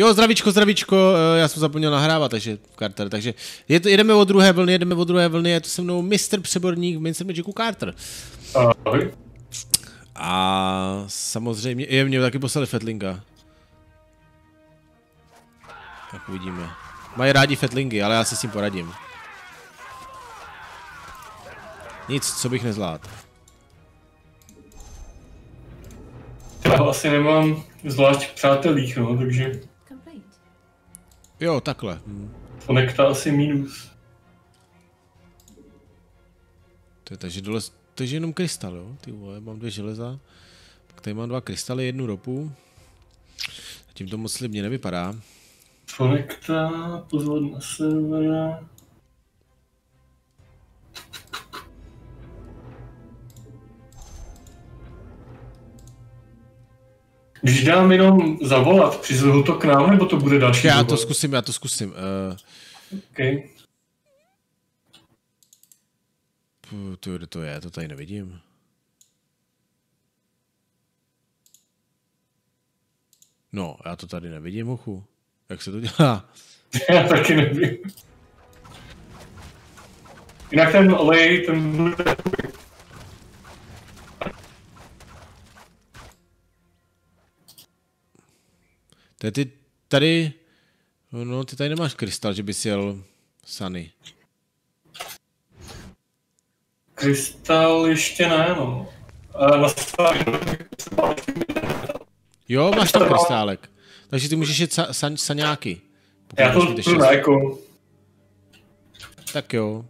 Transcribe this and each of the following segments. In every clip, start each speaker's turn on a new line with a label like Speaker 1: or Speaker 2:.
Speaker 1: Jo, zdravíčko, zdravíčko, eh, já jsem zapomněl nahrávat, takže Carter, takže jedeme od druhé vlny, jedeme od druhé vlny, je to se mnou Mr. Přeborník Mr. Magicu Carter.
Speaker 2: Ahoj.
Speaker 1: A samozřejmě, je mě taky poslali Fetlinga. Tak uvidíme. Mají rádi Fetlingy, ale já si s tím poradím. Nic, co bych nezvládl.
Speaker 2: Já asi nemám zvlášť přátelích, no, takže
Speaker 1: Jo, takhle. Hm.
Speaker 2: Konekta asi minus.
Speaker 1: To je takže dole, takže jenom krystal, jo? Ty vole, mám dvě železa. Tak tady mám dva krystaly, jednu ropu. Zatím to moc slibně nevypadá.
Speaker 2: Konekta, pozor na servera. Když dám jenom zavolat, přizvu to k nám, nebo to bude další
Speaker 1: Já to zkusím, já to zkusím. Uh...
Speaker 2: Okay.
Speaker 1: To, kde to je, to tady nevidím. No, já to tady nevidím, ochu. Jak se to dělá?
Speaker 2: Já taky nevím. Jinak ten olej, ten bude
Speaker 1: Je ty tady, no ty tady nemáš krystal, že bys jel Sunny.
Speaker 2: Krystal ještě ne, no.
Speaker 1: Jo, máš tam krystálek. Takže ty můžeš jít sa, sa, saňáky.
Speaker 2: Já to jako.
Speaker 1: Tak jo.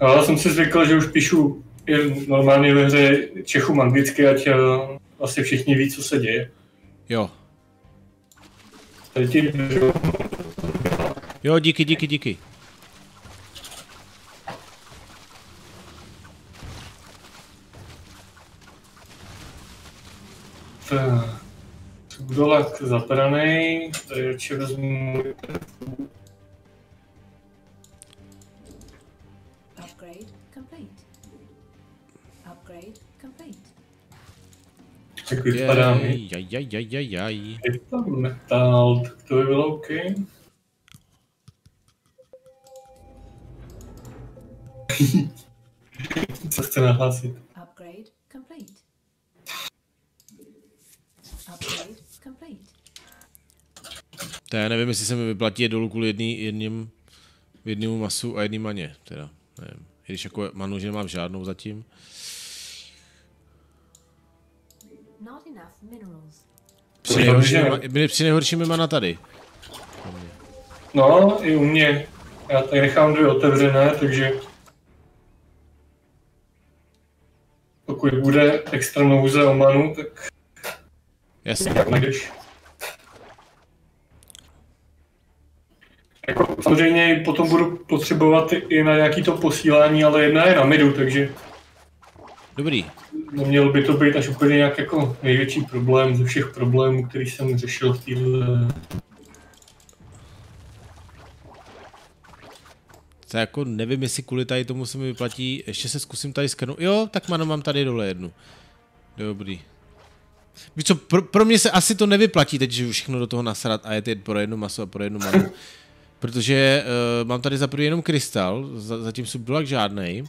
Speaker 2: Já jsem si zvykl, že už píšu jen normálně ve hře Čechu anglicky, ať uh, asi všichni ví, co se děje.
Speaker 1: Jo.
Speaker 2: Teď
Speaker 1: Jo, díky, díky, díky.
Speaker 2: Tak, budolak zabraný, tady radši vezmu Tak vypadá mi.
Speaker 1: Jaj, jaj, jaj, jaj, jaj.
Speaker 2: Je tam metal, tak to by bylo OK. Co chce nahlásit? Upgrade complete.
Speaker 1: Upgrade complete. To já nevím, jestli se mi vyplatí dolů kvůli jedný, jedním, jednému masu a jedný maně, teda, nevím. Když jako manu, že nemám žádnou zatím. Při nejhoršími mana tady.
Speaker 2: No, i u mě. Já tady nechám dvě otevřené, takže pokud bude extra nouze o manu, tak
Speaker 1: Jasně.
Speaker 2: Jak najdeš. Jako, samozřejmě potom budu potřebovat i na nějaký to posílání, ale jedna je na midu, takže...
Speaker 1: Dobrý.
Speaker 2: Neměl by to být až úplně nějak jako největší problém ze všech problémů, který jsem řešil v téhle...
Speaker 1: To jako nevím, jestli kvůli tady tomu se mi vyplatí, ještě se zkusím tady skenout. Jo, tak mano mám tady dole jednu. Dobrý. Víš co, pro, pro mě se asi to nevyplatí teď, že všechno do toho nasrat a je teď pro jednu maso a pro jednu manu. Protože uh, mám tady za první jenom krystal, za, zatím subdolak žádnej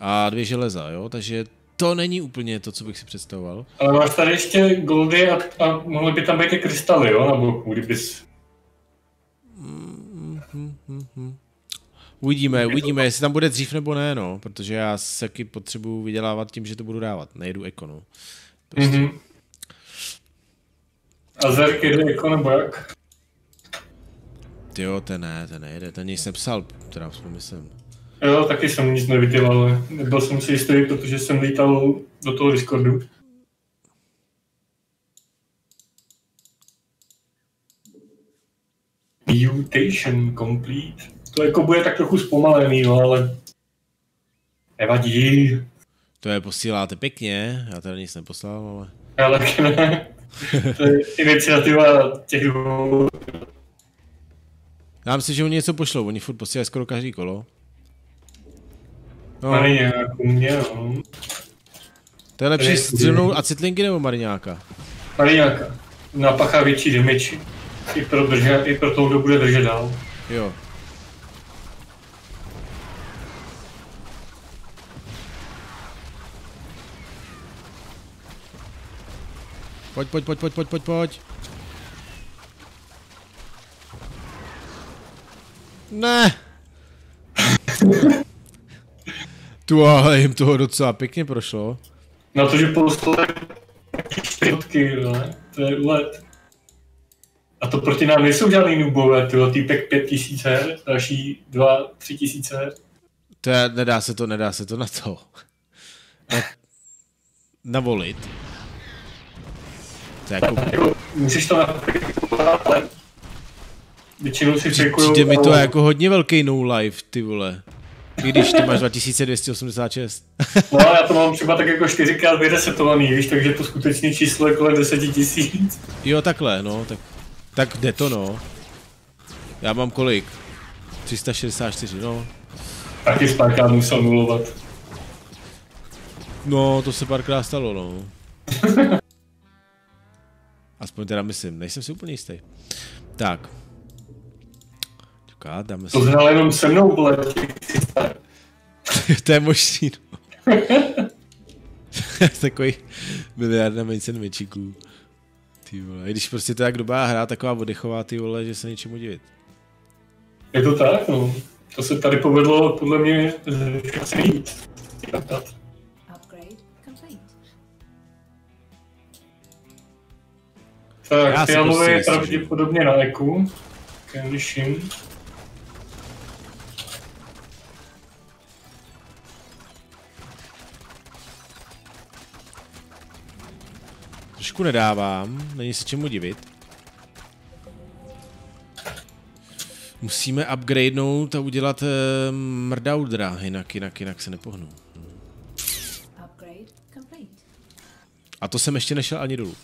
Speaker 1: a dvě železa, jo, takže to není úplně to, co bych si představoval.
Speaker 2: Ale máš tady ještě goldy a, a mohly by tam být i krystaly, jo, nebo kdybys...
Speaker 1: Uvidíme, uvidíme, jestli tam bude dřív nebo ne, no, protože já se taky potřebuji vydělávat tím, že to budu dávat, nejedu eko, no.
Speaker 2: Prostě. Mm-hmm. A Zerk jde eko nebo jak?
Speaker 1: Jo, ten ne, ten nejde, ten nic nepsal, teda myslím.
Speaker 2: Jo, taky jsem nic neviděl, ale nebyl jsem si jistý, protože jsem lítal do toho Discordu. Mutation complete. To jako bude tak trochu zpomalený, no, ale nevadí.
Speaker 1: To je posíláte pěkně, já tady nic neposlal, ale...
Speaker 2: Ale ne. To je iniciativa těch dvou.
Speaker 1: Já myslím, že oni něco pošlou, oni furt posílají skoro každý kolo. No,
Speaker 2: Mariňáku mě, no.
Speaker 1: to je lepší
Speaker 2: Tady-
Speaker 1: s dřevnou a citlinky nebo mariňáka?
Speaker 2: Mariňáka. Napachá větší damage. I pro, drže, I pro toho, kdo bude držet dál.
Speaker 1: Jo. Pojď, pojď, pojď, pojď, pojď, pojď, pojď. Ne. tu ale jim toho docela pěkně prošlo.
Speaker 2: Na to, že poslali čtyřotky, ne? To je let. A to proti nám nejsou žádný nubové, tyhle týpek 5000 her, další 2, 3000 her.
Speaker 1: To je, nedá se to, nedá se to na to. Na, navolit. To je jako,
Speaker 2: můžeš to napakovat, ale většinou si čekují.
Speaker 1: přijde mi to jako hodně velký no life, ty vole. I když ty máš 2286.
Speaker 2: No já to mám třeba tak jako 4x vyresetovaný, víš, takže to skutečné číslo je kolem 10 tisíc.
Speaker 1: Jo, takhle, no, tak, tak jde to, no. Já mám kolik? 364, no.
Speaker 2: Taky spárkrát musel nulovat.
Speaker 1: No, to se párkrát stalo, no. Aspoň teda myslím, nejsem si úplně jistý. Tak. Čeká, dáme.
Speaker 2: To znal jenom se mnou, vole.
Speaker 1: to je možný, no. Takový miliarda main sandwichíků. Ty vole, i když prostě to je jak dobrá hra, taková oddechová, ty vole, že se něčemu divit.
Speaker 2: Je to tak, no. To se tady povedlo podle mě asi nejvíc.
Speaker 3: Upgrade complete.
Speaker 1: Já
Speaker 2: Tak,
Speaker 1: prostě
Speaker 2: je
Speaker 1: že-
Speaker 2: pravděpodobně na eku. Candy
Speaker 1: Trošku nedávám, není se čemu divit. Musíme upgradenout a udělat uh, mrdaudra, jinak, jinak, jinak se nepohnu.
Speaker 3: Upgrade complete.
Speaker 1: A to jsem ještě nešel ani dolů.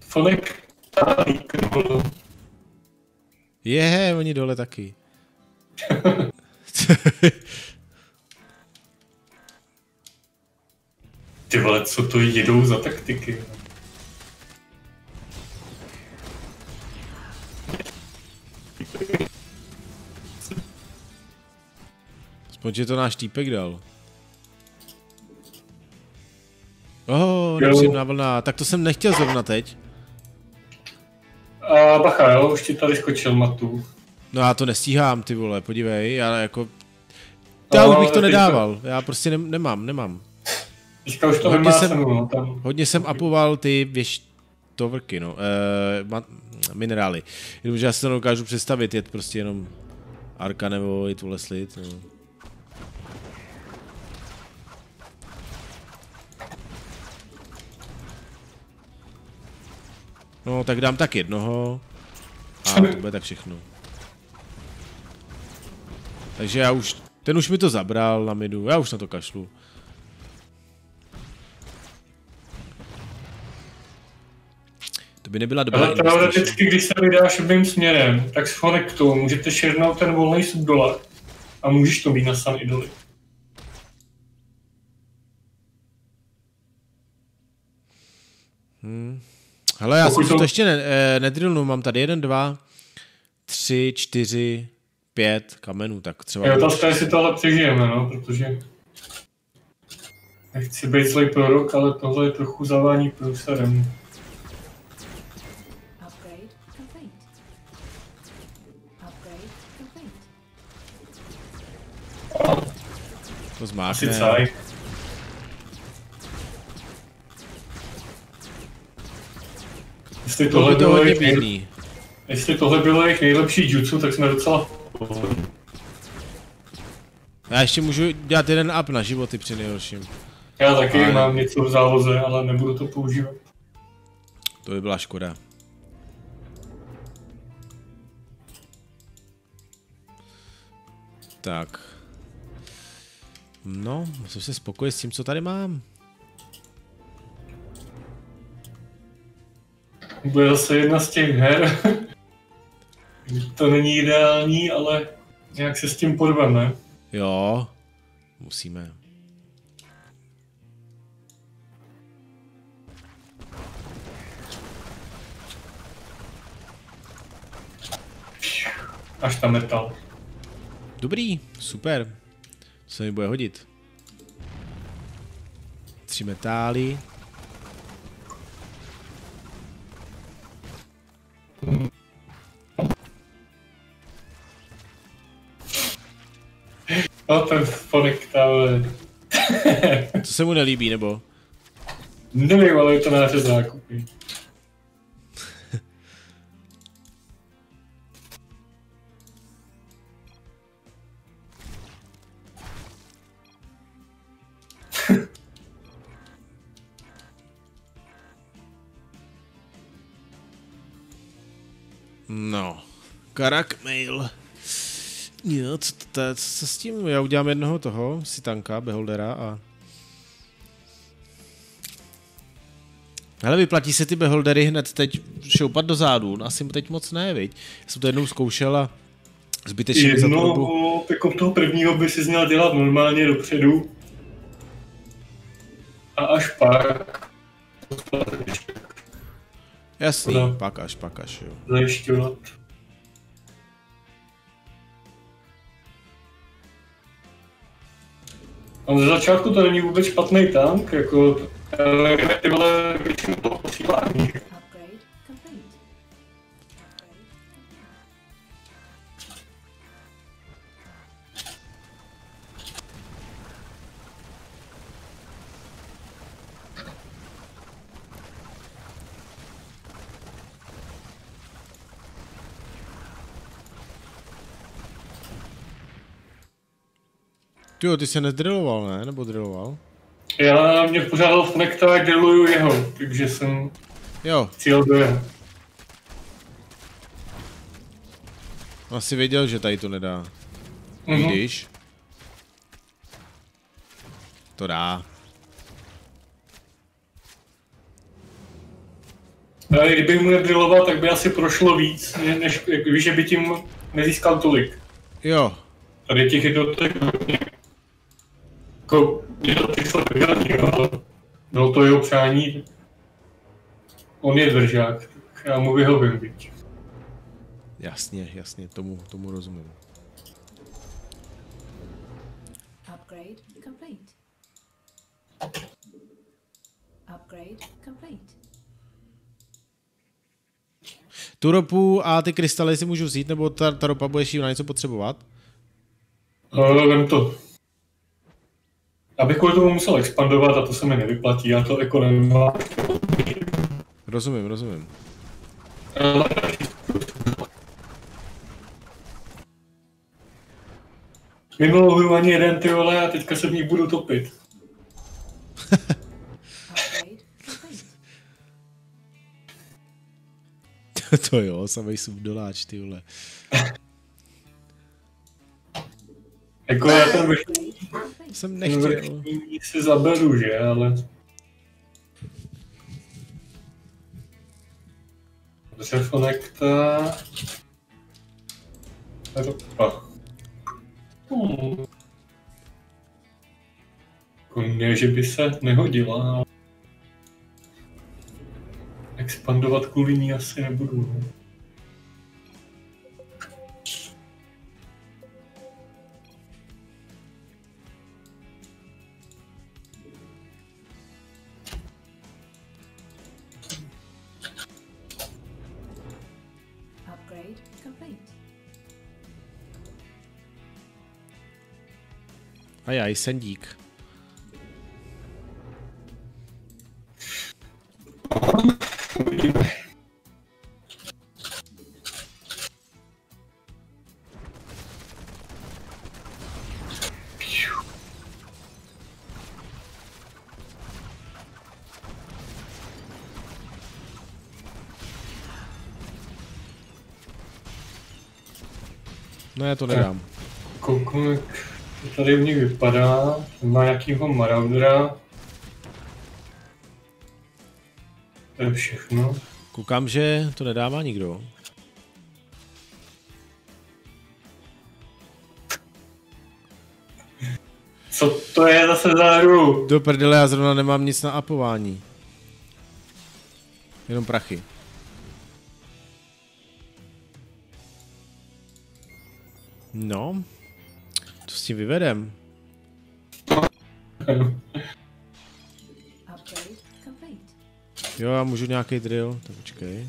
Speaker 2: Fonek.
Speaker 1: Je, oni dole taky.
Speaker 2: Ty vole, co to jedou za taktiky?
Speaker 1: Aspoň, že to náš týpek dal. Oh, nepříjemná vlna. Tak to jsem nechtěl zrovna teď.
Speaker 2: A bacha, jo, už ti tady skočil Matu.
Speaker 1: No já to nestíhám, ty vole, podívej, já jako... Já
Speaker 2: No,
Speaker 1: už bych to nedával, já prostě ne, nemám, nemám.
Speaker 2: Teďka už to
Speaker 1: Hodně jsem-
Speaker 2: cenu, no, tam.
Speaker 1: Hodně jsem upoval ty věštovrky, no, e, ma, minerály. Jenomže já si to dokážu představit, jet prostě jenom arka nebo i tuhle slit, no. No, tak dám tak jednoho. A to bude tak všechno. Takže já už, ten už mi to zabral na midu, já už na to kašlu. By nebyla dobrá
Speaker 2: Ale
Speaker 1: investice.
Speaker 2: teoreticky, když se vydáš obým směrem, tak s Fonektou můžete šernout ten volný subdolar a můžeš to mít na Sun Idoly.
Speaker 1: Hele, já
Speaker 2: Pokud
Speaker 1: jsem to...
Speaker 2: to-
Speaker 1: to ještě ne, eh, nedrillnu, mám tady jeden, dva, tři, čtyři, pět kamenů, tak třeba...
Speaker 2: Je otázka, jestli to ale přežijeme, no, protože nechci být zlej prorok, ale tohle je trochu zavání průserem.
Speaker 1: To
Speaker 2: Asi
Speaker 1: zmákne.
Speaker 2: caj. Jestli
Speaker 1: To
Speaker 2: tohle,
Speaker 1: by to
Speaker 2: bylo jejich nej...
Speaker 1: bídný.
Speaker 2: Jestli tohle bylo jejich nejlepší jutsu, tak jsme docela...
Speaker 1: Já ještě můžu dělat jeden up na životy při nejhorším.
Speaker 2: Já taky
Speaker 1: Ale-
Speaker 2: mám něco v záloze, ale nebudu to používat.
Speaker 1: To by byla škoda. Tak. No, musím se spokojit s tím, co tady mám.
Speaker 2: Bude zase jedna z těch her. to není ideální, ale nějak se s tím porveme.
Speaker 1: Jo, musíme.
Speaker 2: Až tam metal.
Speaker 1: Dobrý, super. To se mi bude hodit. Tři metály.
Speaker 2: No ten Fonik, ale...
Speaker 1: Co se mu nelíbí, nebo?
Speaker 2: Nevím, ale je to náře zákupy.
Speaker 1: To, to, co s tím? Já udělám jednoho toho, si tanka, beholdera a... Hele, vyplatí se ty beholdery hned teď šoupat do zádu? No, asi teď moc ne, viď? Já jsem to jednou zkoušel a zbytečně za tu dobu...
Speaker 2: Jako toho prvního by si měl dělat normálně dopředu. A až pak
Speaker 1: Jasný,
Speaker 2: No.
Speaker 1: pak až, pak až, jo.
Speaker 2: zajišťovat. A ze začátku to není vůbec špatný tank, jako ale ty vole většinu toho posílání.
Speaker 1: Ty jo, ty se nedrilloval, ne? Nebo drilloval?
Speaker 2: Já mě pořádal v nekta a deluju jeho, takže jsem
Speaker 1: Jo,
Speaker 2: cíl do jeho.
Speaker 1: asi věděl, že tady to nedá.
Speaker 2: Mhm.
Speaker 1: Vidíš? To dá.
Speaker 2: Ale kdyby mu nedriloval, tak by asi prošlo víc, ne- než jak víš, že by tím nezískal tolik.
Speaker 1: Jo,
Speaker 2: Tady těch jednotek hodně. Jako, mě to přišlo vybraný, ale bylo to jeho přání. On je držák, já mu vyhovím, viď.
Speaker 1: jasně, jasně, tomu, tomu rozumím.
Speaker 3: Upgrade complete. Upgrade complete.
Speaker 1: Tu ropu a ty krystaly si můžu vzít, nebo ta, ta ropa budeš jí na něco potřebovat?
Speaker 2: No, vem to. Abych kvůli tomu musel expandovat a to se mi nevyplatí, já to jako nemám.
Speaker 1: Rozumím, rozumím.
Speaker 2: Ale Nemohu ani jeden ty vole a teďka se v ní budu topit.
Speaker 1: To jo, samej subdoláč, ty vole.
Speaker 2: Jako já ten vrchní.
Speaker 1: Jsem nechtěl.
Speaker 2: vrchní si zaberu, že, ale... Dobře, Fonekta... Ropa. Hmm. Ne, že by se nehodila, ale... Expandovat kvůli ní asi nebudu.
Speaker 1: Ajaj, sendík. No já to nedám.
Speaker 2: Kouknu, tady u nich vypadá. Má nějakýho Maraudera. To je všechno.
Speaker 1: Koukám, že to nedává nikdo.
Speaker 2: Co to je zase za hru?
Speaker 1: Do prdele, já zrovna nemám nic na apování. Jenom prachy. S tím vyvedem? Jo, já můžu nějaký drill, tak počkej.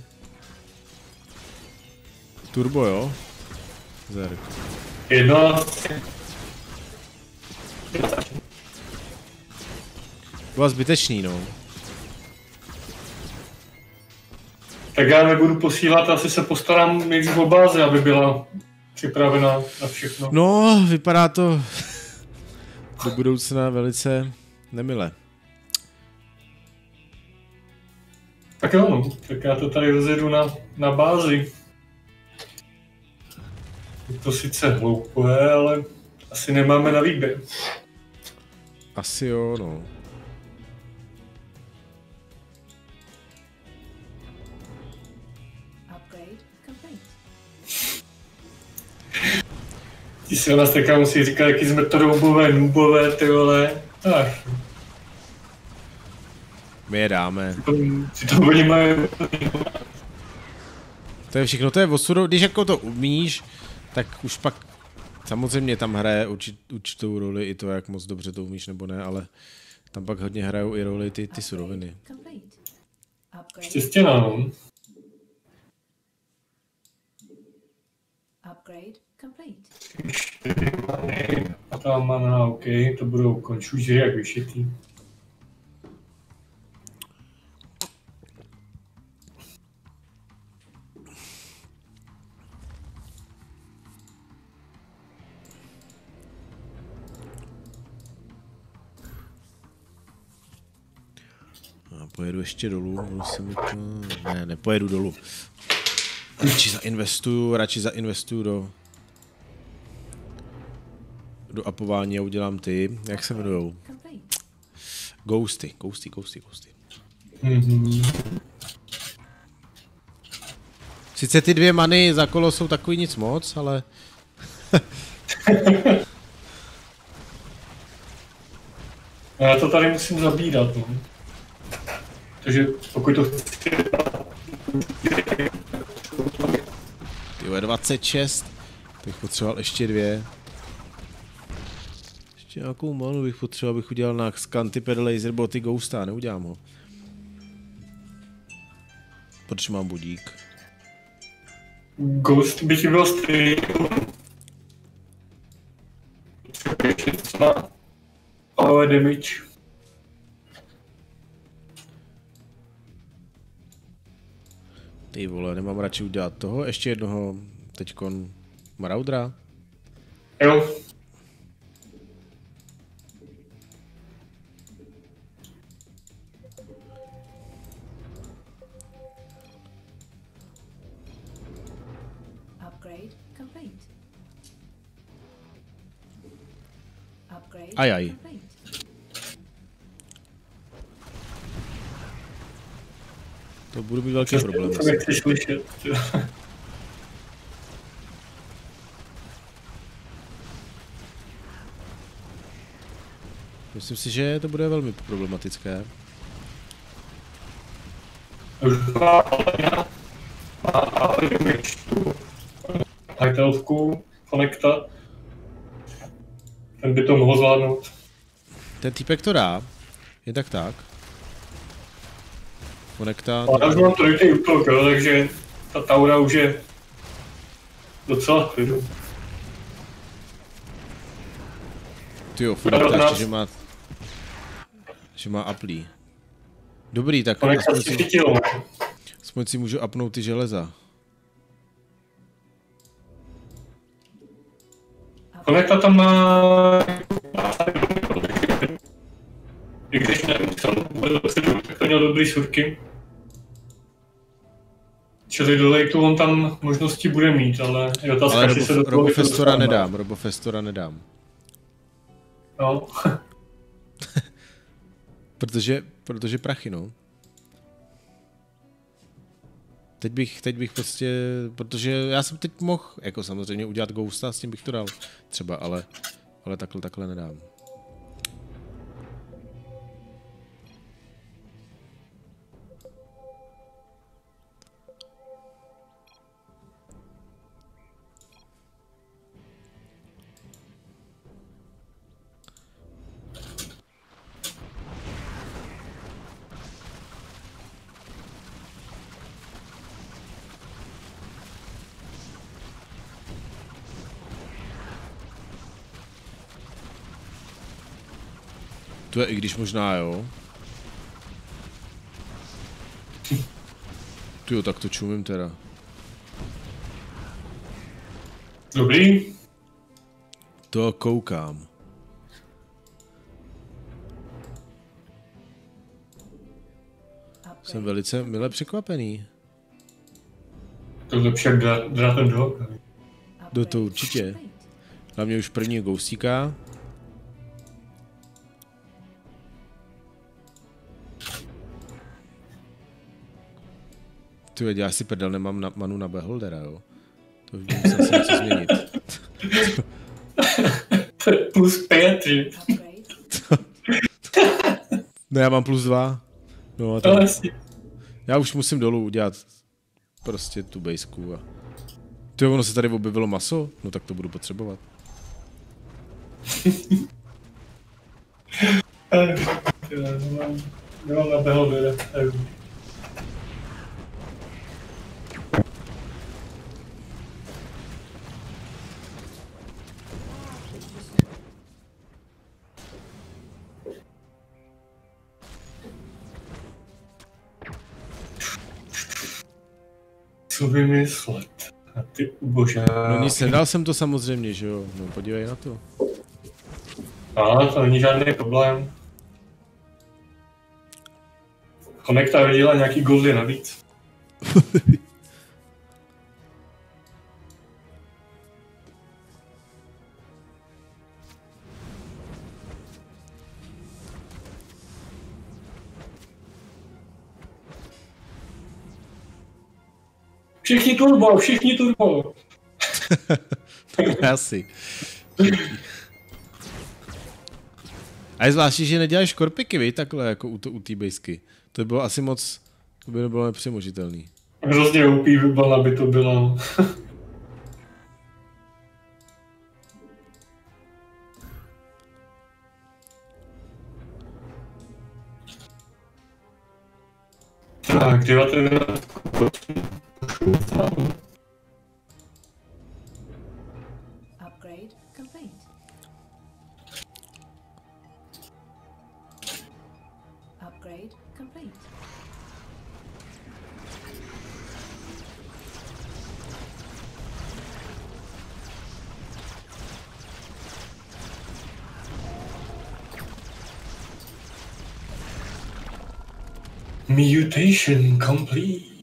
Speaker 1: Turbo, jo? Zerk.
Speaker 2: Jedno.
Speaker 1: Byla zbytečný, no.
Speaker 2: Tak já nebudu posílat, asi se postarám nejdřív o bázi, aby byla připravená na všechno.
Speaker 1: No, vypadá to do budoucna velice nemile.
Speaker 2: Tak jo, no, tak já to tady rozjedu na, na bázi. Je to sice hloupé, ale asi nemáme na výběr.
Speaker 1: Asi jo, no.
Speaker 2: Ti si nás teďka musí říkat, jaký jsme to doubové, nubové, ty vole. Ach,
Speaker 1: My je dáme.
Speaker 2: to, si to oni mají.
Speaker 1: To je všechno, to je osudo. Když jako to umíš, tak už pak samozřejmě tam hraje určit, určitou roli i to, jak moc dobře to umíš nebo ne, ale tam pak hodně hrajou i roli ty, ty suroviny.
Speaker 3: Complete. Upgrade.
Speaker 2: Štěstěná, no.
Speaker 3: Upgrade complete.
Speaker 2: A tam mana, OK, to budou končuži jak vyšitý.
Speaker 1: Pojedu ještě dolů, musím to... Ne, nepojedu dolů. Radši zainvestuju, radši zainvestuju do do apování a udělám ty, jak se jmenujou?
Speaker 3: Complete.
Speaker 1: Ghosty, ghosty, ghosty, ghosty.
Speaker 2: Mhm.
Speaker 1: Sice ty dvě many za kolo jsou takový nic moc, ale
Speaker 2: A já to tady musím zabírat, no. Takže pokud to chci,
Speaker 1: ty vole, 26, bych potřeboval ještě dvě. Ještě nějakou manu bych potřeboval, abych udělal na Scanty Ped Laser Boty Ghosta, neudělám ho. Protože mám budík.
Speaker 2: Ghost by ti byl stejný. Ale damage.
Speaker 1: Ty vole, nemám radši udělat toho, ještě jednoho teďkon Maraudra.
Speaker 2: Jo.
Speaker 3: Upgrade
Speaker 1: Aj, aj.
Speaker 3: complete.
Speaker 1: To budu mít velký problém.
Speaker 2: Co slyšet.
Speaker 1: Myslím si, že to bude velmi problematické.
Speaker 2: Už má ale damage tu hajtelovku, konekta. Ten by to mohl zvládnout.
Speaker 1: Ten týpek to dá. Je tak tak. Konekta.
Speaker 2: Ale já už mám trojitý útok, jo, takže ta Taura už je docela klidu.
Speaker 1: Tyjo, Konekta ještě, že má... Že má aplí. Dobrý, tak
Speaker 2: Konekta si chytil,
Speaker 1: aspoň si můžu apnout ty železa.
Speaker 2: Konekta tam má... I když vůbec dopředu, tak to měl dobrý surky. Čili do lejtu on tam možnosti bude mít, ale je otázka,
Speaker 1: Ale
Speaker 2: jestli se do toho
Speaker 1: Robofestora nedám, Robofestora nedám.
Speaker 2: No.
Speaker 1: Protože, protože prachy, no. Teď bych, teď bych prostě, protože já jsem teď mohl, jako samozřejmě udělat Ghosta, s tím bych to dal třeba, ale, ale takhle, takhle nedám. To je i když možná, jo. Ty jo, tak to čumím teda.
Speaker 2: Dobrý.
Speaker 1: To koukám. Jsem velice mile překvapený.
Speaker 2: To je lepší jak Dra- Dragon Dog.
Speaker 1: Do to určitě.
Speaker 3: complete.
Speaker 1: Hlavně už první Ghostíka. Ty děláš si prdel, nemám na, manu na Beholdera, jo. To už by musel si něco změnit.
Speaker 2: Plus pět, že?
Speaker 1: No já mám plus dva. No a
Speaker 2: No,
Speaker 1: to,
Speaker 2: jasně.
Speaker 1: já už musím dolů udělat prostě tu baseku a... Ty ono se tady objevilo maso? No tak to budu potřebovat.
Speaker 2: Eh, jo, nemám- Nemám na Beholdera. Vymyslet? A ty ubožá.
Speaker 1: No nic, nedal jsem to samozřejmě, že jo. No podívej na to.
Speaker 2: A to není žádný problém. Konekta viděla nějaký goldy navíc. Všichni turbo, všichni turbo.
Speaker 1: Asi. A je zvláštní, že neděláš korpiky, vy, takhle, jako u, to, u té bejsky. To by bylo asi moc, to by nebylo nepřemožitelný.
Speaker 2: Hrozně upí vybalna by to bylo. tak, 19.
Speaker 3: Upgrade complete. Upgrade complete.
Speaker 2: Mutation complete.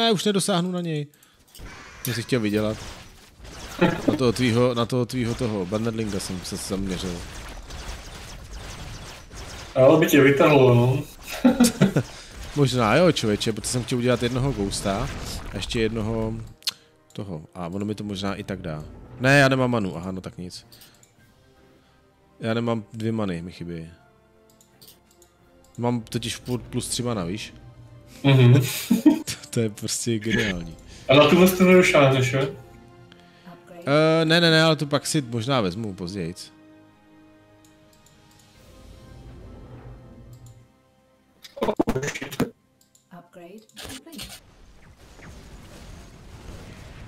Speaker 1: Ne, už nedosáhnu na něj. Jsem si chtěl vydělat. Na toho tvýho, na toho tvýho toho, Bannerlinga jsem se zaměřil.
Speaker 2: Ale by tě vytrhlo, no.
Speaker 1: Možná jo, člověče, protože jsem chtěl udělat jednoho Ghosta a ještě jednoho toho. A ono mi to možná i tak dá. Ne, já nemám manu, aha, no tak nic. Já nemám dvě many, mi chybí. Mám totiž plus tři mana, víš?
Speaker 2: Mhm.
Speaker 1: To je prostě geniální.
Speaker 2: A na tuhle to nedošáhneš, jo?
Speaker 1: Uh, ne, ne, ne, ale to pak si možná vezmu později.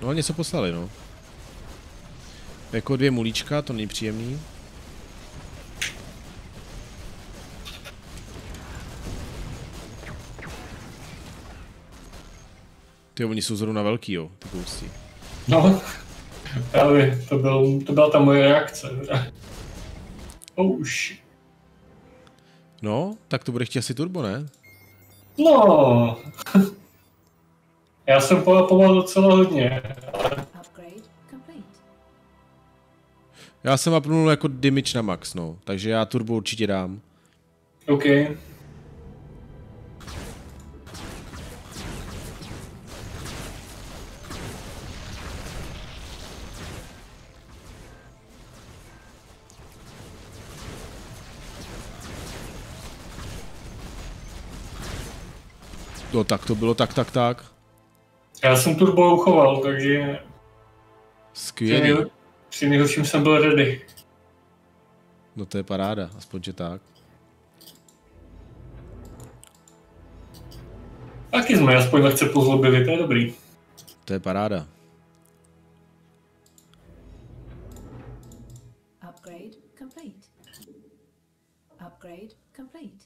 Speaker 1: No něco poslali, no. Jako dvě mulíčka, to není příjemný. Ty oni jsou zrovna velký, jo, ty kousci.
Speaker 2: No. Právě, to, byl, to byla ta moje reakce. Oh shit.
Speaker 1: No, tak to bude chtít asi turbo, ne?
Speaker 2: No. Já jsem pomal docela hodně.
Speaker 3: Upgrade complete.
Speaker 1: Já jsem apnul jako damage na max, no. Takže já turbo určitě dám.
Speaker 2: OK.
Speaker 1: No tak to bylo tak, tak, tak.
Speaker 2: Já jsem turbo uchoval, takže při,
Speaker 1: Skvělý.
Speaker 2: při nejhorším jsem byl ready.
Speaker 1: No to je paráda, aspoň že tak.
Speaker 2: Taky jsme aspoň lehce pozlobili, to je dobrý.
Speaker 1: To je paráda.
Speaker 3: Upgrade complete. Upgrade complete.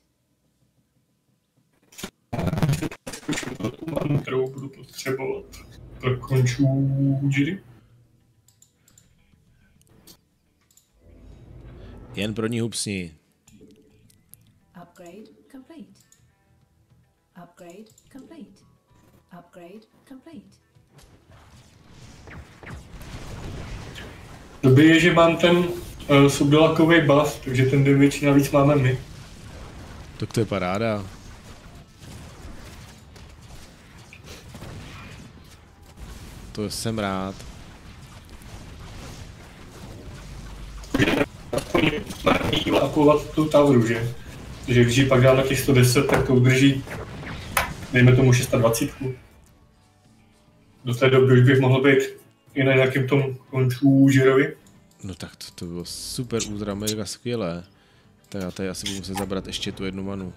Speaker 2: Mám, kterou budu potřebovat pro končů díry.
Speaker 1: Jen pro ní hupsni.
Speaker 3: Upgrade complete. Upgrade complete. Upgrade complete.
Speaker 2: Dobrý je, že mám ten uh, subdelakový buff, takže ten damage navíc máme my.
Speaker 1: Tak to je paráda. To jsem rád.
Speaker 2: Apovat tu tavru, že? Takže když ji pak dám na těch 110, tak to udrží, dejme tomu 620. Do té doby už bych mohl být i na nějakém tom končů žerovi.
Speaker 1: No tak to, to bylo super ultra mega skvělé. Tak já tady asi budu muset zabrat ještě tu jednu manu.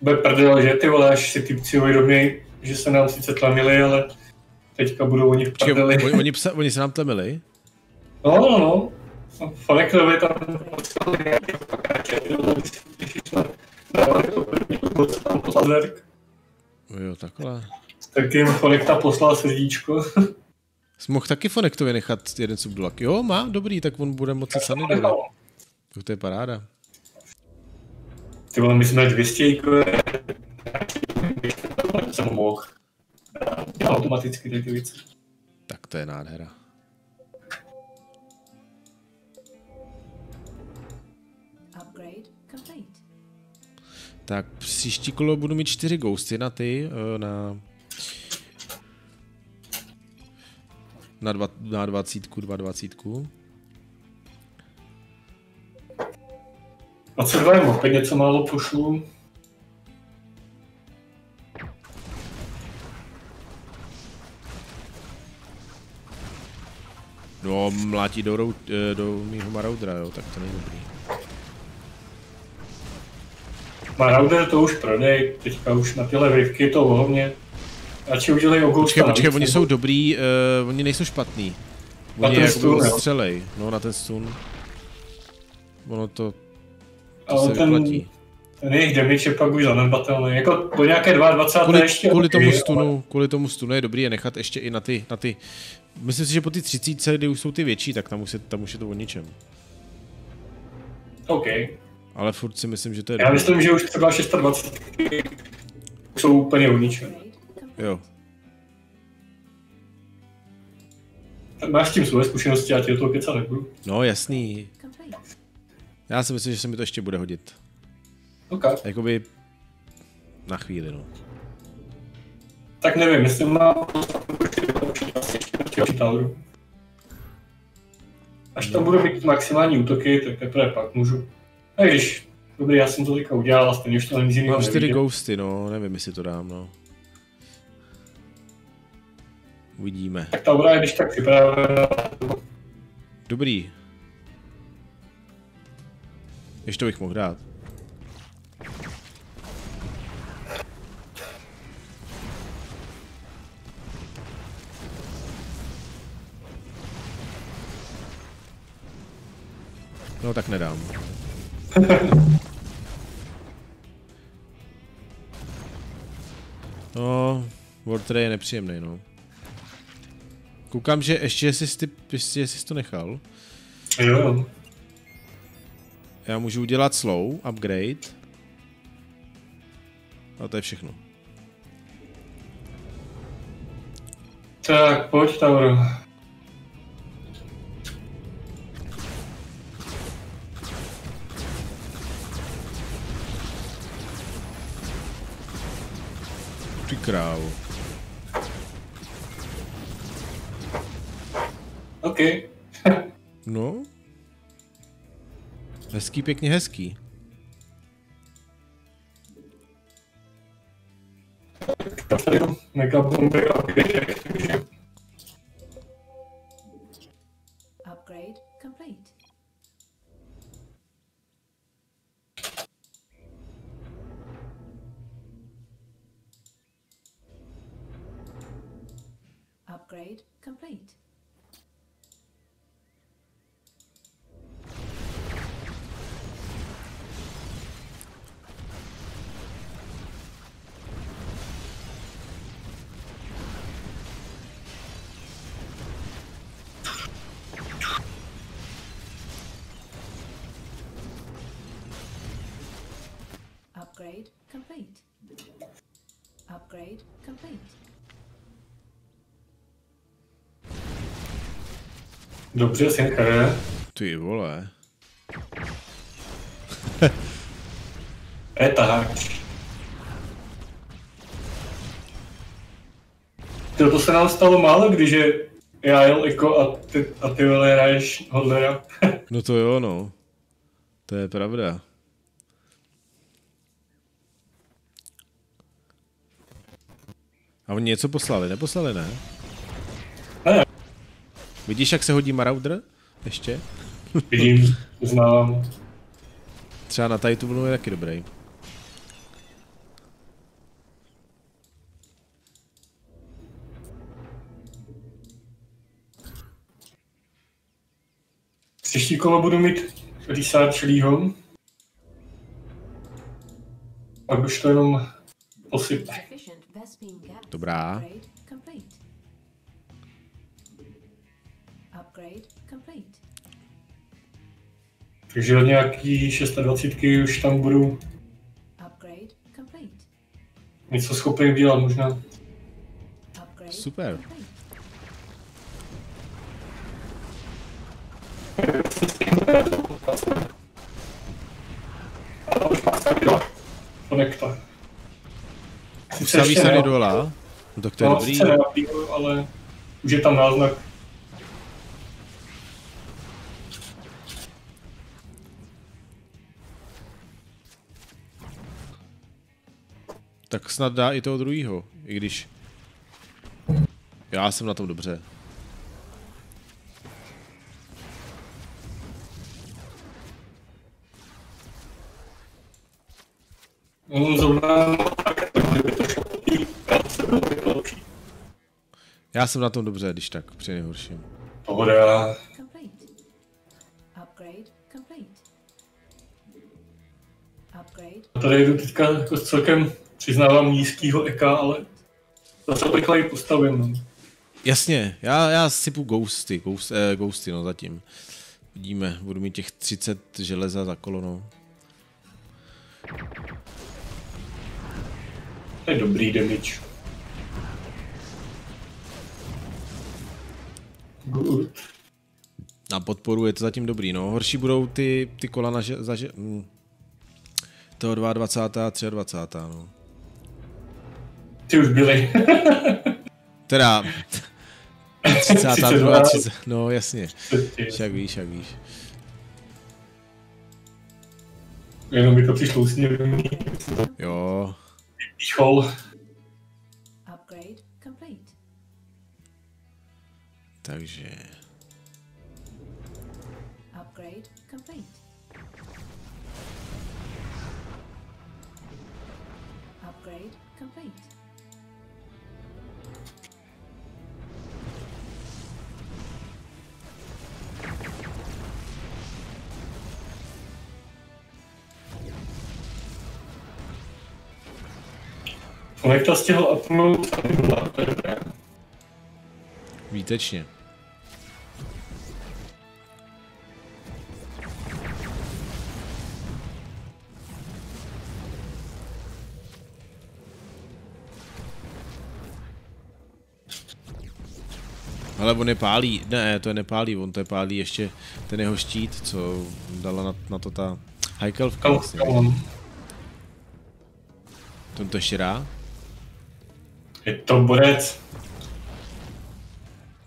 Speaker 2: Bude prdel, že ty vole, až si typci uvědoměj, že se nám sice tlamili, ale teďka budou oni v
Speaker 1: Počkej,
Speaker 2: prdeli.
Speaker 1: oni, oni, psa, oni se nám tlemili?
Speaker 2: No, no, no. Fanekrovi tam poslali nějaké pakáče, tam poslal Zerk.
Speaker 1: Jo, takhle.
Speaker 2: Tak jim Fonekta poslal srdíčko.
Speaker 1: Jsi mohl taky Fonektovi nechat jeden subdulak. Jo, má, dobrý, tak on bude moci sany dodat. To je paráda.
Speaker 2: Ty vole, my jsme 200 IQ. Jsem mohl. Dělal automaticky ty věci.
Speaker 1: Tak to je nádhera.
Speaker 3: Upgrade complete.
Speaker 1: Tak příští kolo budu mít čtyři ghosty na ty, eh, na... Na, dva, na dvacítku, dva dvacítku.
Speaker 2: 22 je opět něco málo pošlu.
Speaker 1: No, mlátí do, rou, eh, do mýho Maraudera, jo, tak to není dobrý.
Speaker 2: Marauder to už prodej, teďka už na tyhle vivky to vohovně. Radši udělej o Ghosta
Speaker 1: Počkej, počkej, oni jsou dobrý, uh, oni nejsou špatný.
Speaker 2: Na
Speaker 1: Oni
Speaker 2: ten
Speaker 1: jako
Speaker 2: stun,
Speaker 1: střelej, no na ten stun. Ono to, to
Speaker 2: Ale
Speaker 1: se
Speaker 2: ten,
Speaker 1: vyplatí.
Speaker 2: Ten jejich damage je pak už zanedbatelný. Jako do nějaké 22
Speaker 1: Kvůli,
Speaker 2: ještě
Speaker 1: kvůli tomu
Speaker 2: ale-
Speaker 1: stunu, kvůli tomu stunu je dobrý je nechat ještě i na ty, na ty, myslím si, že po ty 30, kdy už jsou ty větší, tak tam už je, tam už je to o ničem.
Speaker 2: OK.
Speaker 1: Ale furt si myslím, že to je
Speaker 2: Já
Speaker 1: dobrý.
Speaker 2: myslím, že už třeba 26 jsou úplně o ničem.
Speaker 1: Jo,
Speaker 2: Tak máš s tím svoje zkušenosti, já ti do toho kecat nebudu.
Speaker 1: no jasný. Já si myslím, že se mi to ještě bude hodit.
Speaker 2: OK.
Speaker 1: Jakoby na chvíli, no.
Speaker 2: Tak nevím, jestli má Tauru. Až tam budu mít maximální útoky, tak teprve pak můžu. A když, dobrý, já jsem to teďka udělal, a stejně už to nic jiného
Speaker 1: Mám čtyři ghosty, no, nevím, jestli to dám, no. Uvidíme.
Speaker 2: Tak Taura je když tak připravená.
Speaker 1: Dobrý. Ještě to bych mohl dát. No tak nedám. No, Wartrey je nepříjemný, no. Koukám, že ještě jsi, ty, jsi to nechal.
Speaker 2: Jo, jo.
Speaker 1: Já můžu udělat slow, upgrade. A to je všechno.
Speaker 2: Tak, pojď Tauro. OK.
Speaker 1: No. Hezký, pěkně hezký.
Speaker 2: Mega bomby a Dobře, synchro.
Speaker 1: Ty vole.
Speaker 2: Je taháč. To, to se nám stalo málo, když je já jel Eko a ty, a ty vole hraješ Hodlera.
Speaker 1: No to jo, no. To je pravda. A oni něco poslali, neposlali, ne?
Speaker 2: Ne,
Speaker 1: Vidíš, jak se hodí Marauder? Ještě?
Speaker 2: vidím, uznávám.
Speaker 1: Třeba na tady tu vlnu je taky dobrý.
Speaker 2: Příští kolo budu mít research Leeho. Pak už to jenom posype.
Speaker 1: Dobrá.
Speaker 3: Upgrade complete.
Speaker 2: Takže od nějaký 26 už tam budu
Speaker 3: Upgrade complete.
Speaker 2: něco schopný dělat možná.
Speaker 3: Upgrade
Speaker 1: Super.
Speaker 2: Konekta.
Speaker 1: Ustaví se dola. No to je
Speaker 2: No,
Speaker 1: dobrý.
Speaker 2: nenapínu, ale už je tam náznak.
Speaker 1: Tak snad dá i toho druhýho, i když... Já jsem na tom dobře.
Speaker 2: Zrovna.
Speaker 1: Já jsem na tom dobře, když tak, při nejhorším.
Speaker 2: Pohoda.
Speaker 3: Complete. Upgrade complete. Upgrade
Speaker 2: Tady jdu teďka jako s celkem, přiznávám, nízkýho eka, ale zase rychle ji postavím. No.
Speaker 1: Jasně, já, já sypu ghosty, ghost, eh, ghosty, no zatím. Vidíme, budu mít těch 30 železa za kolonou.
Speaker 2: To je dobrý damage. Good.
Speaker 1: Na podporu je to zatím dobrý, no. Horší budou ty, ty kola na že, za že, mm, toho 22. a 23. no.
Speaker 2: Ty už byly.
Speaker 1: Teda 32. 30, no jasně. Však víš, jak víš.
Speaker 2: Jenom mi to přišlo usměrný.
Speaker 1: Jo,
Speaker 3: complete.
Speaker 1: takže...
Speaker 2: Stihl nula, to je dobré.
Speaker 1: Výtečně. Ale on je pálí, ne, to je nepálí, on to je pálí ještě ten jeho štít, co dala na, na to ta Heikelvka vlastně. Ten to ještě dá?
Speaker 2: Je to borec.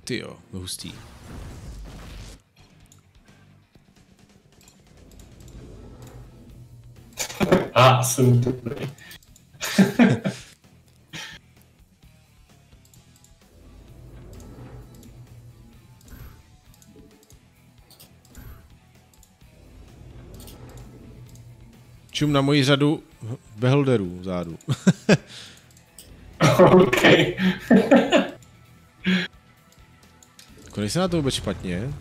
Speaker 1: Ty jo, hustý.
Speaker 2: A, jsem dobrý.
Speaker 1: Čum na moji řadu beholderů zádu.
Speaker 2: OK.
Speaker 1: Jako nejsem na to vůbec špatně.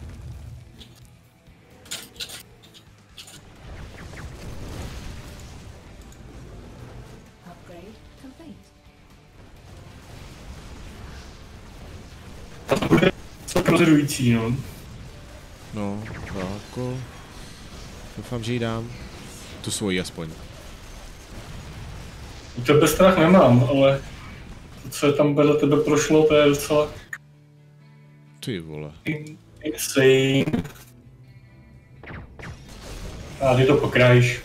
Speaker 2: To bude rozhodující, no.
Speaker 1: No, jako... Doufám, že jí dám. Tu svoji aspoň.
Speaker 2: Tebe strach nemám, ale co je tam vedle tebe prošlo, to je docela
Speaker 1: Ty vole.
Speaker 2: in- insane. A ty to pokrájíš.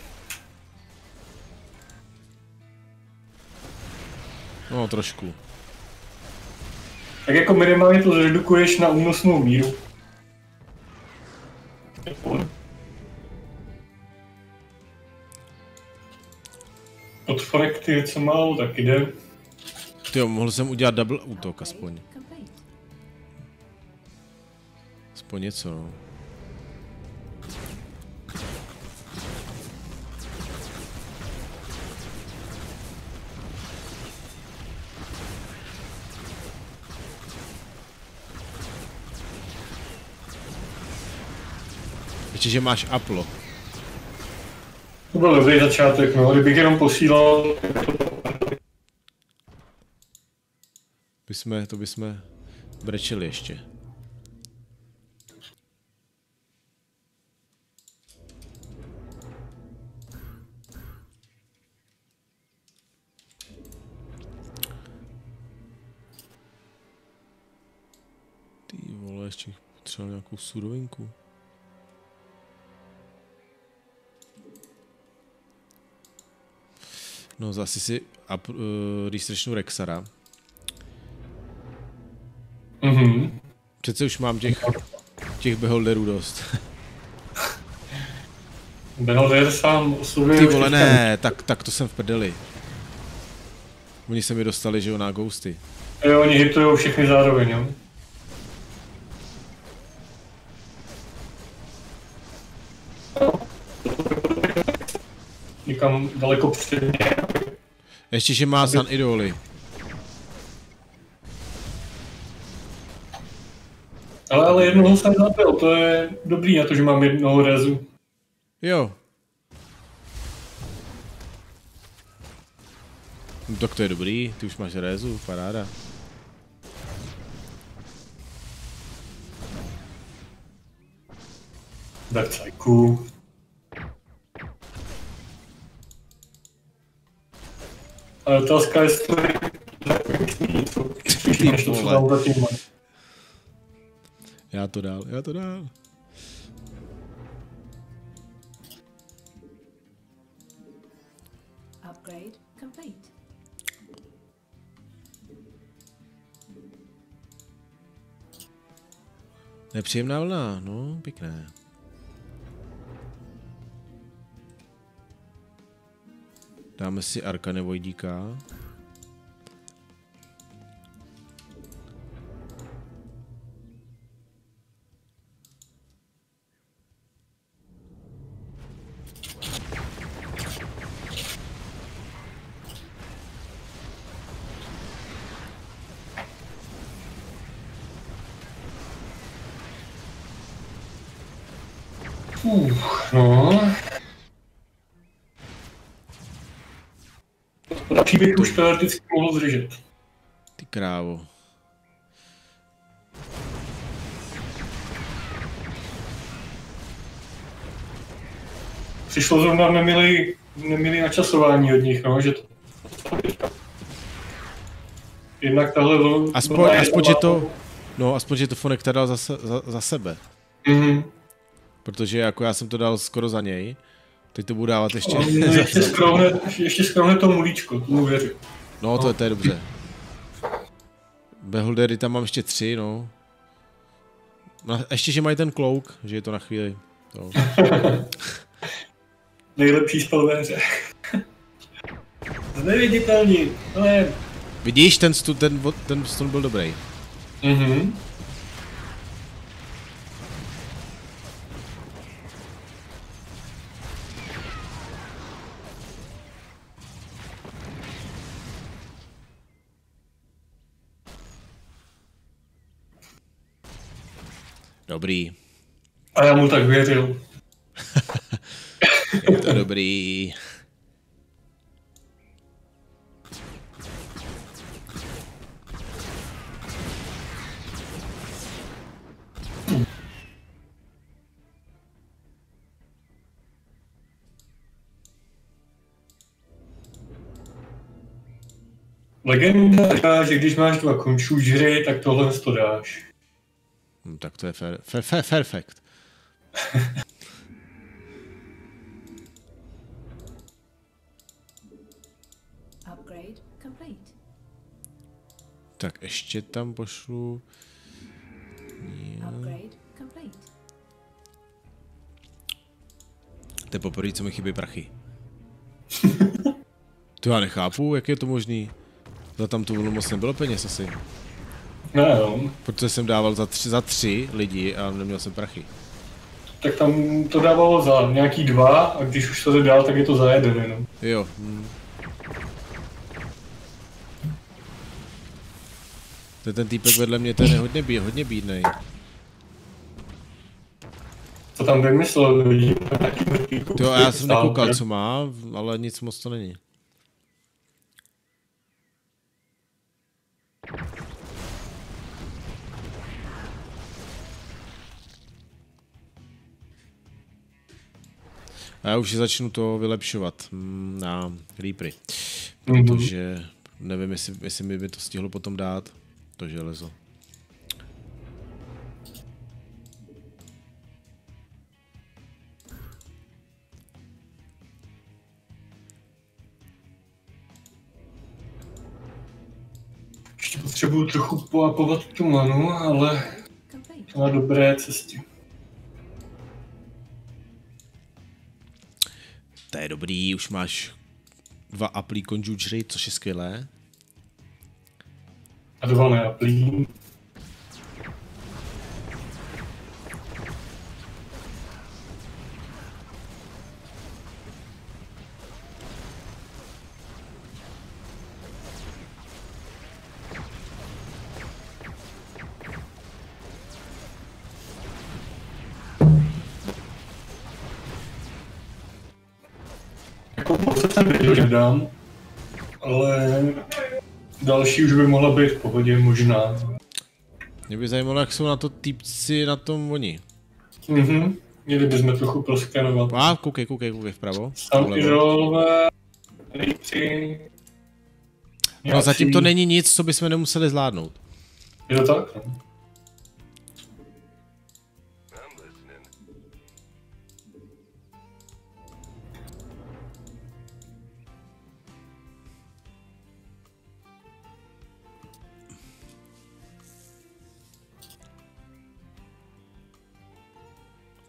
Speaker 1: No, trošku.
Speaker 2: Tak jako minimálně to zredukuješ na únosnou míru. Odfrakty, co málo, tak jde.
Speaker 1: Ty mohl jsem udělat double útok aspoň. Aspoň něco, no. Ještě, že máš Apple.
Speaker 2: To byl dobrý začátek, no. Kdybych jenom posílal,
Speaker 1: Bysme, to bychom brečeli ještě. Ty vole, ještě bych potřeboval nějakou surovinku. No zase si up, uh, researchnu Rexara.
Speaker 2: Mhm.
Speaker 1: Přece už mám těch, těch beholderů dost.
Speaker 2: Beholder sám o sobě
Speaker 1: Ty vole, ne, tak, tak to jsem v prdeli. Oni se mi dostali, že jo, na ghosty.
Speaker 2: Jo, oni hitujou všechny zároveň, jo. Někam daleko předně.
Speaker 1: Ještě, že má Sun idoly.
Speaker 2: Ale, ale jednoho jsem zabil, to je dobrý na to, že mám jednoho rezu.
Speaker 1: Jo. No, tak to je dobrý, ty už máš rézu, paráda.
Speaker 2: Vercajku. Ale otázka je, jestli to je než to, co
Speaker 1: vole.
Speaker 2: tam zatím má.
Speaker 1: Já to dál, já to dál.
Speaker 3: Upgrade complete.
Speaker 1: Nepříjemná vlna, no, pěkné. Dáme si Arkane Vojdíka.
Speaker 2: Uf, no. Lepší bych už teoreticky mohl zřešit.
Speaker 1: Ty krávo.
Speaker 2: Přišlo zrovna nemilý, nemilý načasování od nich, no, že to... Jednak tahle vlna...
Speaker 1: Aspoň, aspoň, že to, no, aspoň, že to Fonekta dal za, za, za sebe.
Speaker 2: Mhm.
Speaker 1: Protože jako já jsem to dal skoro za něj. Teď to budu dávat ještě
Speaker 2: On
Speaker 1: za
Speaker 2: ještě skrouhne, ještě skrouhne to mulíčko, tomu věřím.
Speaker 1: No, to je, to je dobře. Beholdery tam mám ještě tři, no. no. Ještě, že mají ten klouk, že je to na chvíli. To.
Speaker 2: Nejlepší spell ve hře. Zneviditelní, ale...
Speaker 1: Vidíš, ten, stu, ten, ten stun byl dobrý.
Speaker 2: Mhm.
Speaker 1: Dobrý.
Speaker 2: A já mu tak věřil.
Speaker 1: Je to dobrý.
Speaker 2: Legenda říká, že když máš dva končůžry, tak tohle to dáš.
Speaker 1: Hm, tak to je fair, fair, fair, fair fact.
Speaker 3: Upgrade complete.
Speaker 1: Tak ještě tam pošlu...
Speaker 3: Upgrade complete.
Speaker 1: To je poprvé, co mi chybí prachy. To já nechápu, jak je to možný. Za tam tu vlnu moc nebylo peněz asi.
Speaker 2: Ne, no.
Speaker 1: Protože jsem dával za tři, za tři lidi a neměl jsem prachy.
Speaker 2: Tak tam to dávalo za nějaký dva a když už to dál, tak je to za jeden jenom.
Speaker 1: Jo. Hm. To je ten týpek vedle mě, ten je hodně, bí, hodně bídnej.
Speaker 2: Co tam vymyslel lidi?
Speaker 1: To já jsem nekoukal, co má, ale nic moc to není. A já už si začnu to vylepšovat mm, na Reapery.
Speaker 2: Mhm.
Speaker 1: Protože nevím, jestli, jestli mi by to stihlo potom dát, to železo.
Speaker 2: Ještě potřebuju trochu poapovat tu manu, ale na dobré cestě.
Speaker 1: To je dobrý, už máš dva aplí conjugery, což je skvělé.
Speaker 2: A dva neaplí. Jsem věděl, že dám, ale další už by mohla být v pohodě možná.
Speaker 1: Mě by zajímalo, jak jsou na to týpci na tom oni.
Speaker 2: Mhm. Měli bychom trochu proskenovat.
Speaker 1: A, koukej, koukej, koukej vpravo.
Speaker 2: Tam
Speaker 1: Vlevo.
Speaker 2: Irolové, Rejci,
Speaker 1: No zatím to není nic, co bychom nemuseli zvládnout.
Speaker 2: Je to tak?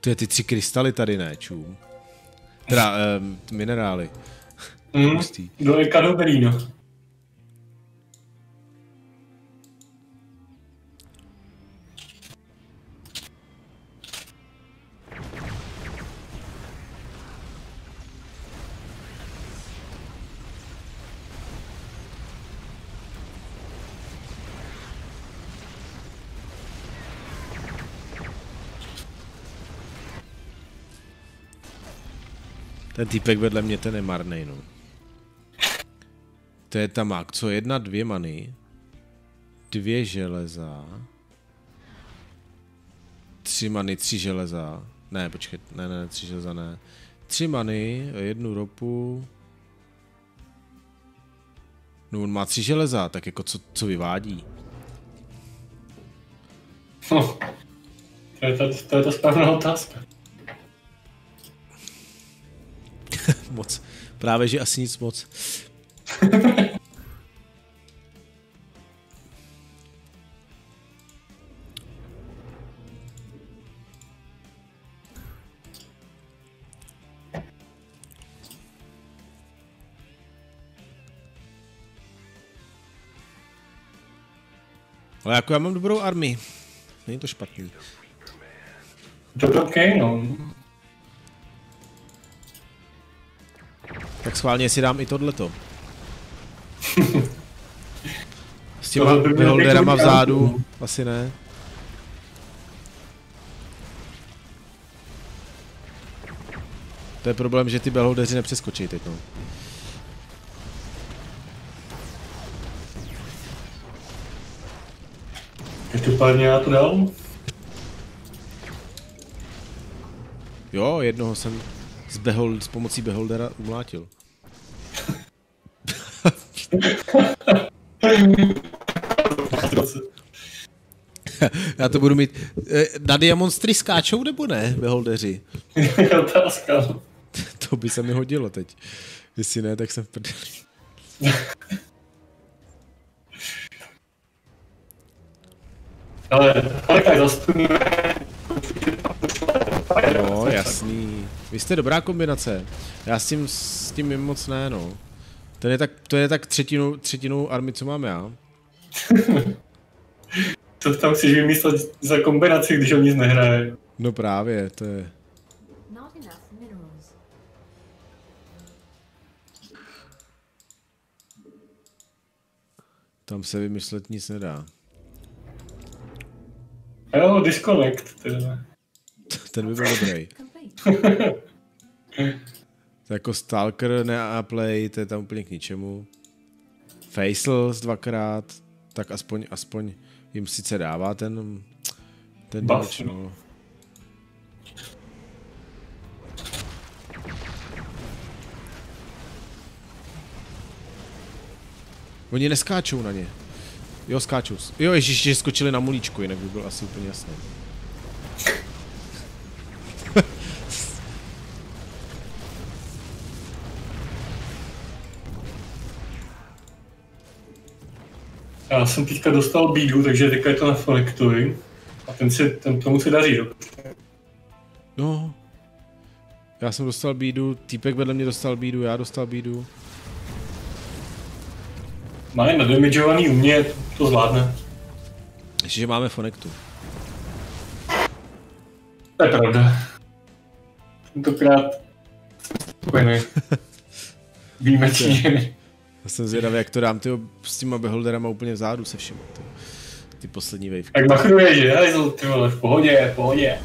Speaker 1: To je ty tři krystaly tady, ne, čům. Teda, um, minerály. Hustý.
Speaker 2: Do Eka dobrý, no.
Speaker 1: Ten týpek vedle mě, ten je marnej, no. To je tamák, co jedna, dvě many, dvě železa, tři many, tři železa, ne, počkej, ne, ne, tři železa, ne, tři many, jednu ropu, no on má tři železa, tak jako co, co vyvádí?
Speaker 2: no. To je ta, to je ta správná otázka.
Speaker 1: moc. Právě, že asi nic moc. Ale jako já mám dobrou armii. Není to špatný.
Speaker 2: To je OK, no.
Speaker 1: Tak schválně si dám i tohleto. S těma
Speaker 2: být
Speaker 1: vzadu, asi ne. To je problém, že ty beholdeři nepřeskočí teď, no.
Speaker 2: Každopádně já to dal.
Speaker 1: Jo, jednoho jsem s, behold, s pomocí beholdera umlátil. Já to budu mít... eh, Na Diamondstry skáčou nebo ne, beholdeři?
Speaker 2: otázka. no.
Speaker 1: To by se mi hodilo teď. Jestli ne, tak jsem v prdeli.
Speaker 2: Ale
Speaker 1: Jo, jasný. Vy jste dobrá kombinace. Já s tím, s tím moc ne, no. Ten je tak, to je tak třetinu, třetinu army, co mám já.
Speaker 2: co tam chceš vymyslet za kombinaci, když on nic nehraje.
Speaker 1: No právě, to je... Tam se vymyslet nic nedá.
Speaker 2: Jo, disconnect, teda.
Speaker 1: Ten by byl dobrý. To jako Stalker, ne a play, to je tam úplně k ničemu. Faceless dvakrát, tak aspoň, aspoň jim sice dává ten, ten
Speaker 2: Buff,
Speaker 1: no. Oni neskáčou na ně. Jo, skáčou. Jo, ježiš, že skočili na mulíčku, jinak by byl asi úplně jasný.
Speaker 2: Já jsem teďka dostal bídu, takže teďka je to na Flektovi. A ten se, ten, tomu se daří dobře.
Speaker 1: No. Já jsem dostal bídu, týpek vedle mě dostal bídu, já dostal bídu.
Speaker 2: Má je nadamidžovaný u mě, to, to zvládne.
Speaker 1: Ještě, že máme Fonektu.
Speaker 2: To je pravda. Tentokrát spokojený. Výjimečně.
Speaker 1: Já jsem zvědavý, jak to dám tyjo, s těma beholderama úplně vzadu se vším. Ty, ty poslední wave.
Speaker 2: Tak machruje, že? Hajzl, ty vole, v pohodě, v pohodě.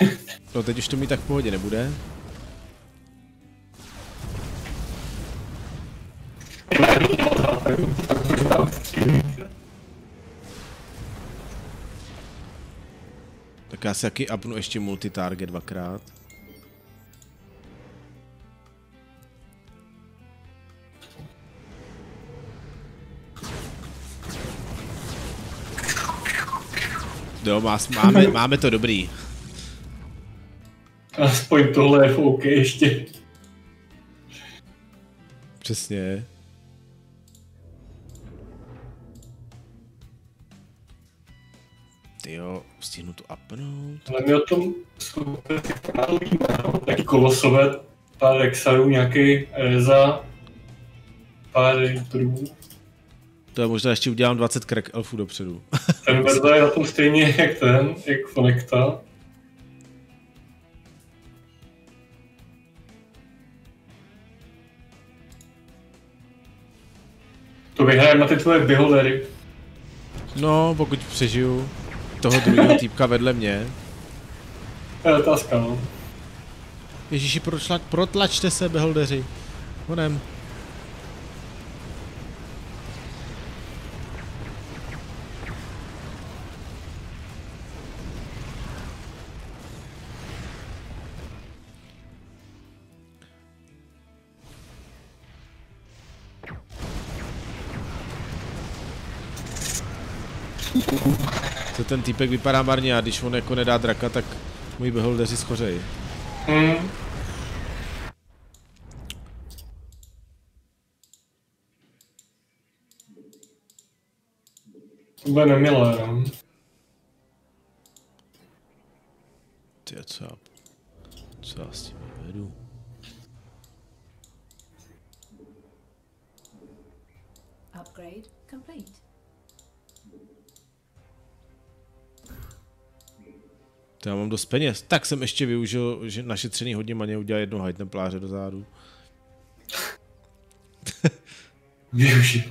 Speaker 1: No teď už to mi tak v pohodě nebude. Tak já si taky upnu ještě multitarget dvakrát. Jo, má, máme, máme to dobrý.
Speaker 2: Aspoň tohle je v OK ještě.
Speaker 1: Přesně. Ty jo, stihnu to upnout.
Speaker 2: Ale my o tom víme. Taky kolosové, pár Rexarů, nějaký Reza, pár Reaperů.
Speaker 1: To je možná ještě udělám 20 crack elfů dopředu.
Speaker 2: Ten Verza je na tom stejně jak ten, jak Fonekta. To vyhrajeme na ty tvoje beholdery.
Speaker 1: no, pokud přežiju toho druhého týpka vedle mě.
Speaker 2: To je otázka, no.
Speaker 1: Ježíši, protla, protlačte se, beholdeři. Honem. Ten týpek vypadá marně a když on jako nedá draka, tak můj beholdeři schořej.
Speaker 2: Hmm. To bude nemilé, no.
Speaker 1: Ty co já, co já s tím vedu?
Speaker 3: Upgrade complete.
Speaker 1: To já mám dost peněz. Tak jsem ještě využil, že našetřený hodně maně udělal jedno high templáře do zádu.
Speaker 2: Využil.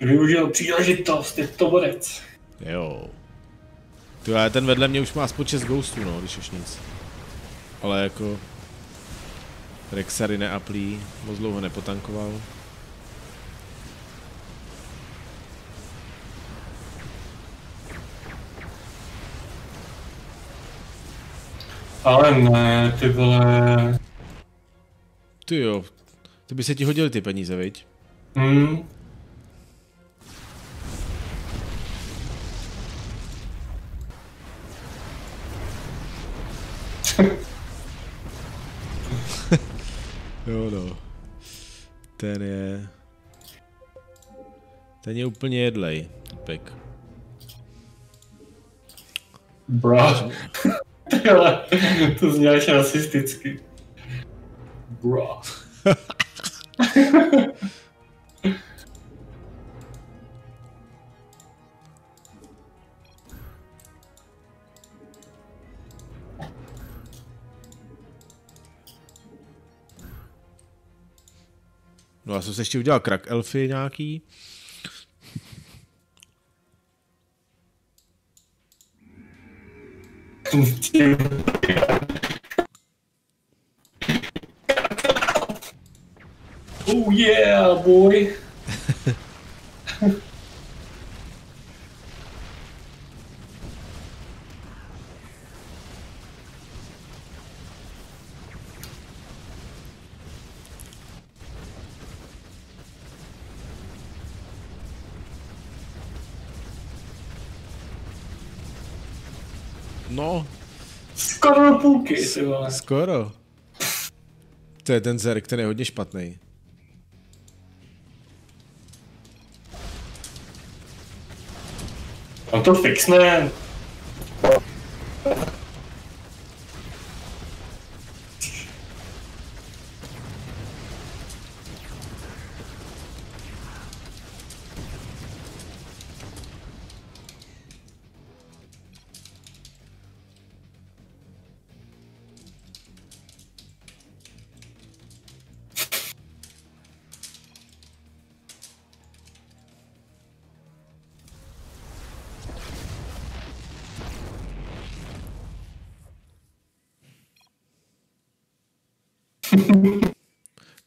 Speaker 2: Využil příležitost, je to borec.
Speaker 1: Jo. Ty ale ten vedle mě už má aspoň 6 ghostů, no, když už nic. Ale jako... Rexary neaplí, moc dlouho nepotankoval.
Speaker 2: Ale ne, ty vole.
Speaker 1: Ty jo, to by se ti hodily ty peníze, viď?
Speaker 2: Hmm.
Speaker 1: Jo no. Ten je... Ten je úplně jedlej, typek.
Speaker 2: Bro. To zní až rasisticky. Bro.
Speaker 1: No já jsem se ještě udělal krak elfy nějaký.
Speaker 2: Oh yeah, boy. Půlky, ty vole.
Speaker 1: skoro. To je ten zerk, ten je hodně špatný.
Speaker 2: On to fixne.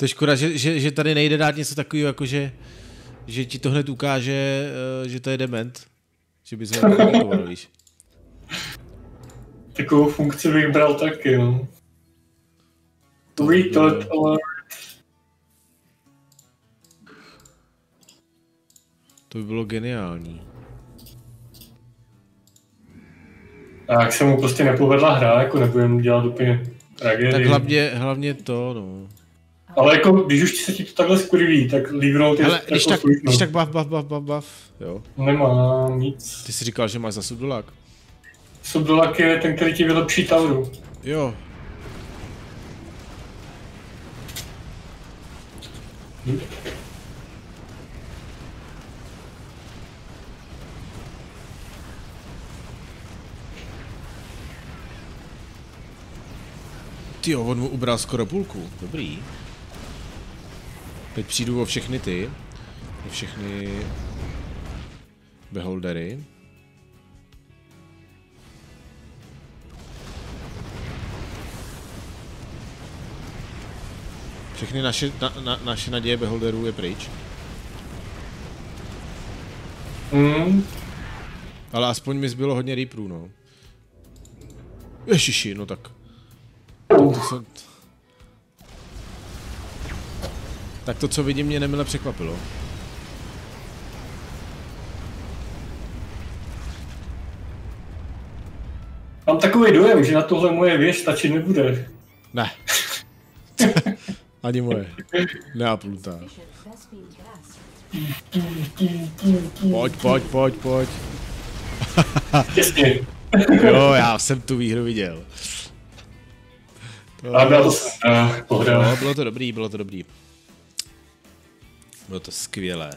Speaker 1: To je škoda, že, že, že tady nejde dát něco takového, jako že, že ti to hned ukáže, eh, že to je dement. Že bys ho nekomunikoval, víš.
Speaker 2: Takovou funkci bych bral taky, no. Retort alert.
Speaker 1: To by bylo geniální.
Speaker 2: A jak se mu prostě nepovedla hra, jako nebudem dělat úplně tragédii.
Speaker 1: Tak hlavně, hlavně to, no.
Speaker 2: Ale jako, když už se ti to takhle skurví, tak Livrout je
Speaker 1: Hele, když
Speaker 2: jako
Speaker 1: tak,
Speaker 2: slušnou.
Speaker 1: když tak bav, bav, bav, bav, bav, jo.
Speaker 2: Nemám nic.
Speaker 1: Ty jsi říkal, že máš za subdolák.
Speaker 2: Subdolak je ten, který ti vylepší tauru.
Speaker 1: Jo. Ty on mu ubral skoro půlku, dobrý. Teď přijdu o všechny ty, o všechny beholdery. Všechny naše, na, na, naše naděje beholderů je pryč.
Speaker 2: Hmm.
Speaker 1: Ale aspoň mi zbylo hodně reaperů, no. Ježiši, no tak. To se... Tak to, co vidím, mě nemile překvapilo.
Speaker 2: Mám takový dojem, že na tohle moje věž stačit nebude.
Speaker 1: Ne. Ani moje. Neaplutá. Pojď, pojď, pojď, pojď.
Speaker 2: Těsně.
Speaker 1: Jo, já jsem tu výhru viděl. To...
Speaker 2: A to uh.
Speaker 1: No, bylo to dobrý, bylo to dobrý. Bylo to skvělé.